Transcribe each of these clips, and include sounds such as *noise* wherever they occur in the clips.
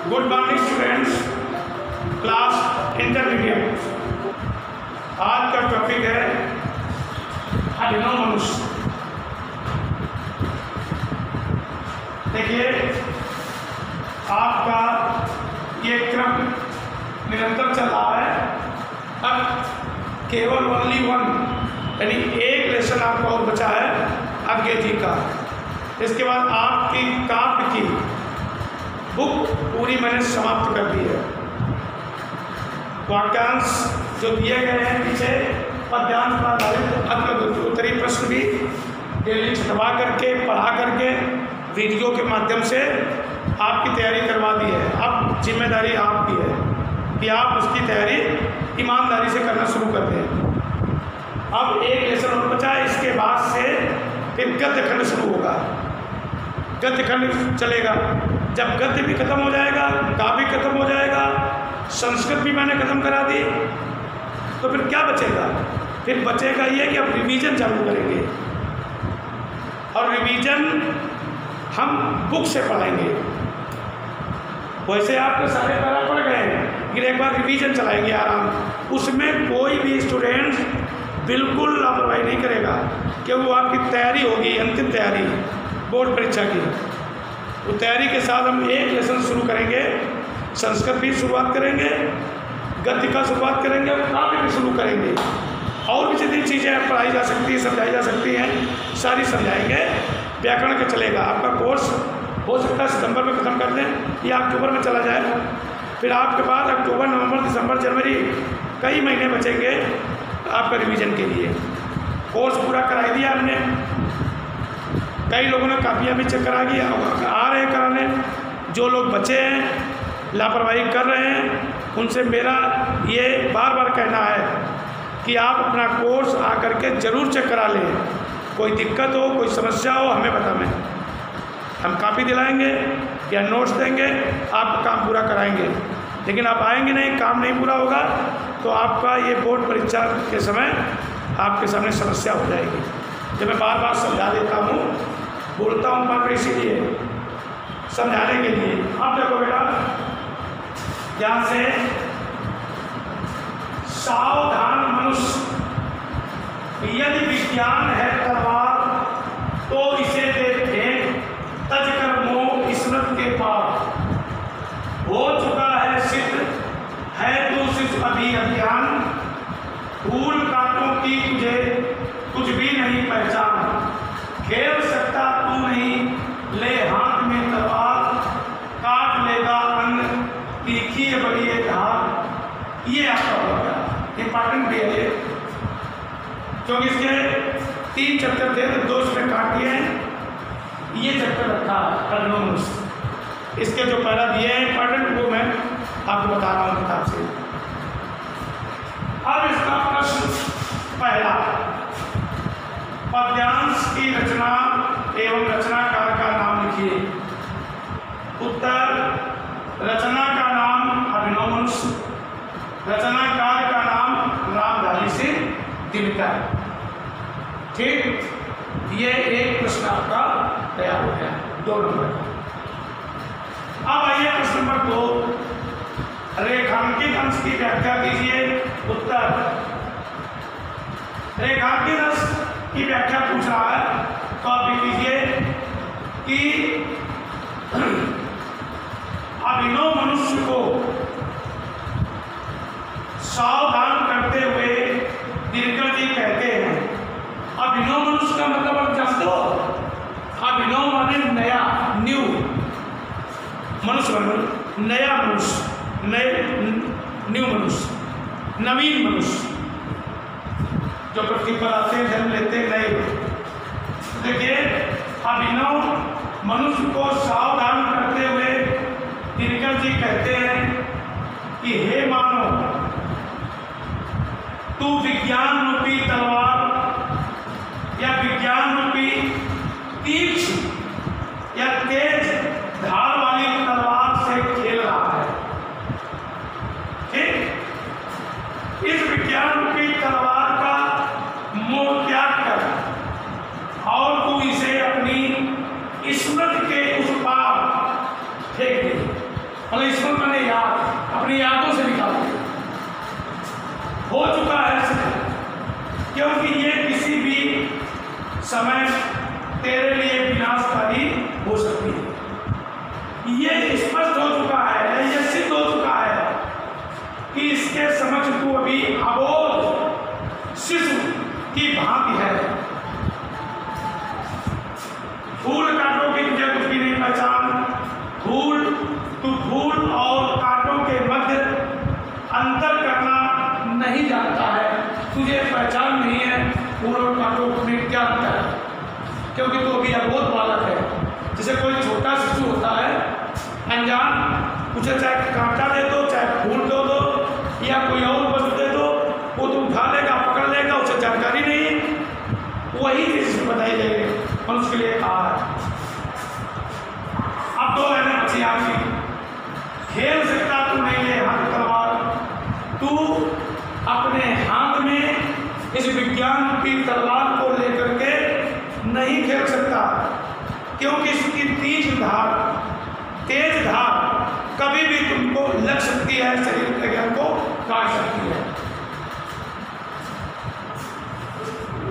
Good morning students class intermediate आज का topic है अभिनव मनुष्य। देखिए, आपका ये क्रम निरंतर चल रहा है। अब केवल ओनली वन यानी एक लेसन आपका और बचा है आगे जी का। इसके बाद आपकी काव्य की बुक पूरी मैंने समाप्त कर दी है। वाक्यांश जो दिए गए हैं पीछे, पद्यांश पर आधारित अग्र उत्तरी प्रश्न भी डेली छटवा करके, पढ़ा करके, वीडियो के माध्यम से आपकी तैयारी करवा दी है। अब ज़िम्मेदारी आपकी है कि आप उसकी तैयारी ईमानदारी से करना शुरू कर दें। अब एक लेसन और बचा, इसके बाद से फिर गद्य खंड शुरू होगा। गद्य खंड चलेगा। जब गद्य भी खत्म हो जाएगा, काव्य खत्म हो जाएगा, संस्कृत भी मैंने खत्म करा दी तो फिर क्या बचेगा? फिर बचेगा ये कि अब रिवीजन चालू करेंगे। और रिवीजन हम बुक से पढ़ेंगे। वैसे आपके सारे पैरा पढ़ गए हैं, लेकिन एक बार रिवीजन चलाएँगे आराम। उसमें कोई भी स्टूडेंट बिल्कुल लापरवाही नहीं करेगा क्योंकि वो आपकी तैयारी होगी, अंतिम तैयारी बोर्ड परीक्षा की। तो तैयारी के साथ हम एक लेसन शुरू करेंगे। संस्कृत भी शुरुआत करेंगे, गद्य का शुरुआत करेंगे और काव्य भी शुरू करेंगे। और भी जितनी चीज़ें पढ़ाई जा सकती हैं, समझाई जा सकती हैं, सारी समझाएँगे। व्याकरण के चलेगा, आपका कोर्स हो सकता है सितंबर में ख़त्म कर दें या अक्टूबर में चला जाए। फिर आपके पास अक्टूबर, नवंबर, दिसंबर, जनवरी, कई महीने बचेंगे आपका रिवीजन के लिए। कोर्स पूरा कराई दिया हमने। कई लोगों ने कापियाँ भी चेक करा दी, आ रहे हैं कराने। जो लोग बचे हैं, लापरवाही कर रहे हैं, उनसे मेरा ये बार बार कहना है कि आप अपना कोर्स आकर के ज़रूर चेक करा लें। कोई दिक्कत हो, कोई समस्या हो, हमें बताएँ। हम कापी दिलाएँगे या नोट्स देंगे, आपका काम पूरा कराएँगे। लेकिन आप आएँगे नहीं, काम नहीं पूरा होगा तो आपका ये बोर्ड परीक्षा के समय आपके सामने समस्या हो जाएगी। जब मैं बार बार समझा देता हूँ बोलता हूँ मात्र इसीलिए। समझाने के लिए। अब देखो बेटा, यहाँ से सावधान मनुष्य, यदि विज्ञान है तलवार तो इसे देखे तज कर मोह स्मृत के पार। हो चुका है सिद्ध, है तू सिर्फ़ अभी अज्ञान फूल कांटों की तुझे ये आपका होगा इंपॉर्टेंट भी है क्योंकि इसके तीन चैप्टर थे तो दो इसमें काट दिए हैं। ये चैप्टर रखा अर्नोमस इसके जो पहला दिए हैं इंपॉर्टेंट वो मैं आपको बता रहा हूँ किताब से। अब इसका प्रश्न पहला। पद्यांश की रचना एवं रचनाकार का नाम लिखिए। उत्तर, रचना का नाम अभिनव मनुष्य। रचनाकार का नाम रामधारी सिंह दिनकर ठीक? ये एक प्रश्न आपका तैयार हो गया। दो नंबर अब आइए प्रश्न नंबर दो। रेखांकित अंश की व्याख्या कीजिए। उत्तर। रेखांकित अंश की व्याख्या पूछ रहा है। तो आप लिख लीजिए कि *clears throat* अभिनव मनुष्य को सावधान करते हुए दिनकर जी कहते हैं। अभिनव मनुष्य का मतलब आप जानते हो? अभिनव माने नया न्यू मनुष्य माने नया मनुष्य, नए न्यू मनुष्य, नवीन मनुष्य। जो पृथ्वी पर आते हैं, जन्म लेते नए। देखिए अभिनव मनुष्य को सावधान करते हुए दिनकर जी कहते हैं कि, हे मानो तू विज्ञान रूपी तलवार या विज्ञान रूपी तीक्ष्ण या तेज धार वाली तलवार से खेल रहा है। ठीक? इस विज्ञान रूपी तलवार का मोह त्याग कर और तू इसे अपनी स्मृति के उस पार फेंक दे। मतलब मैंने याद, अपनी यादों से निकाल दिया हो चुका है क्योंकि ये किसी भी समय तेरे लिए विनाशकारी हो सकती है। ये स्पष्ट हो चुका है, ये सिद्ध हो चुका है कि इसके समक्ष तू अभी अबोध, शिशु की भांति जानता है। तुझे पहचान नहीं है फूल और कांटों में क्या अंतर है? क्योंकि तू अभी अबोध बालक है। जैसे कोई छोटा शिशु होता है, अनजान, उसे चाहे कांटा दे दो, चाहे फूल दो दो, या कोई और वस्तु दे दो, वो तो उठा लेगा, पकड़ लेगा, उसे जानकारी नहीं। वही चीज़ बताई जाएगी मनुष्य के लिए कहा है अब दो है ना बची आपकी खेल सकता तू नहीं ले, हाथ तलवार। तू अपने हाथ में इस विज्ञान की तलवार को लेकर के नहीं खेल सकता, क्योंकि इसकी तीज धार, तेज धार कभी भी तुमको लग सकती है, शरीर के ज्ञान को काट सकती है।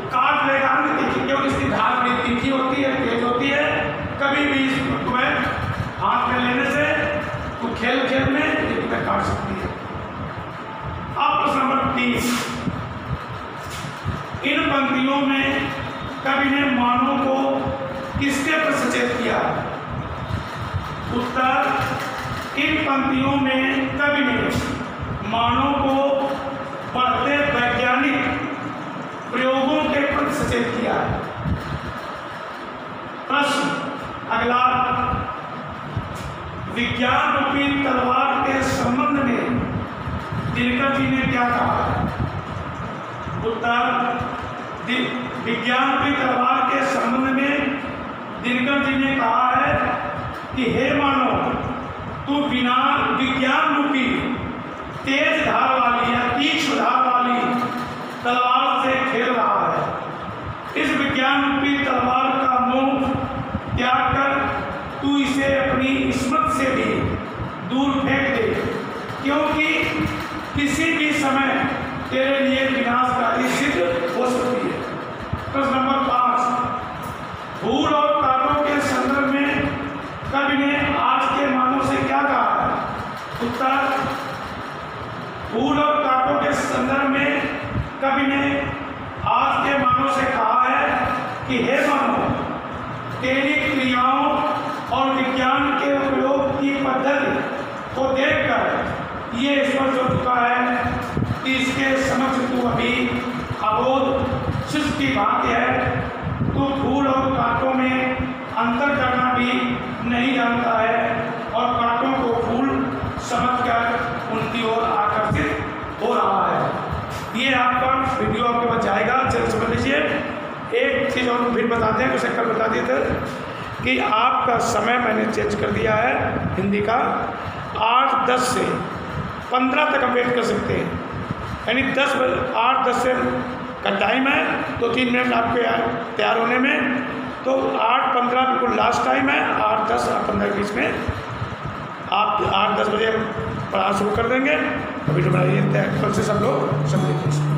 काट लेगा ना तीखी क्योंकि इसकी धार बड़ी तीखी होती है तेज होती है कभी भी इसको तुम्हें हाथ में लेने से तो खेल खेल में ये तुम्हें काट सकती है अब तीस इन पंक्तियों में कवि ने मानव को किसके पर सचेत किया? उत्तर, इन पंक्तियों में कवि ने मानव को बढ़ते वैज्ञानिक प्रयोगों के प्रति सचेत किया? प्रश्न, अगला, विज्ञान रूपी तलवार दिनकर जी ने क्या कहा? उत्तर विज्ञान रूपी तलवार के संबंध में दिनकर जी ने कहा है कि, हे मानो, तू बिना विज्ञान रूपी, तेज धार वाली या तीक्ष्ण धार वाली तलवार से खेल रहा है। इस विज्ञान रूपी तलवार का मोह त्याग कर तू इसे अपनी स्मृत से भी दूर फेंक दे, क्योंकि किसी भी समय तेरे लिए विनाशकारी सिद्ध हो सकती है। प्रश्न नंबर पाँच, भूल और कांटों के संदर्भ में कवि ने आज के मानव से क्या कहा है? उत्तर, भूल और कांटों के संदर्भ में कवि ने आज के मानव से कहा है कि हे मानव, तेरी क्रियाओं और विज्ञान के उपयोग की पद्धति को देखकर ये स्पष्ट हो चुका है कि इसके समक्ष तू अभी अबोध। शिष्य की भांति है, तू फूल और कांटों में अंतर करना भी नहीं जानता है और कांटों को फूल समझकर उनकी ओर आकर्षित हो रहा है। ये आपका वीडियो आपके पास जाएगा चल समझ लीजिए। एक चीज़ और फिर बताते हैं उसे कल बता दिए थे कि आपका समय मैंने चेंज कर दिया है हिंदी का। आठ दस से पंद्रह तक हम वेट कर सकते हैं। यानी दस आठ, दस से का टाइम है तो तीन मिनट आपके तैयार होने में। तो आठ, पंद्रह बिल्कुल लास्ट टाइम है, आठ, दस पंद्रह बीस में आप आठ, दस बजे पढ़ा शुरू कर देंगे। अभी तो बनाइए कल से सब लोग समझेंगे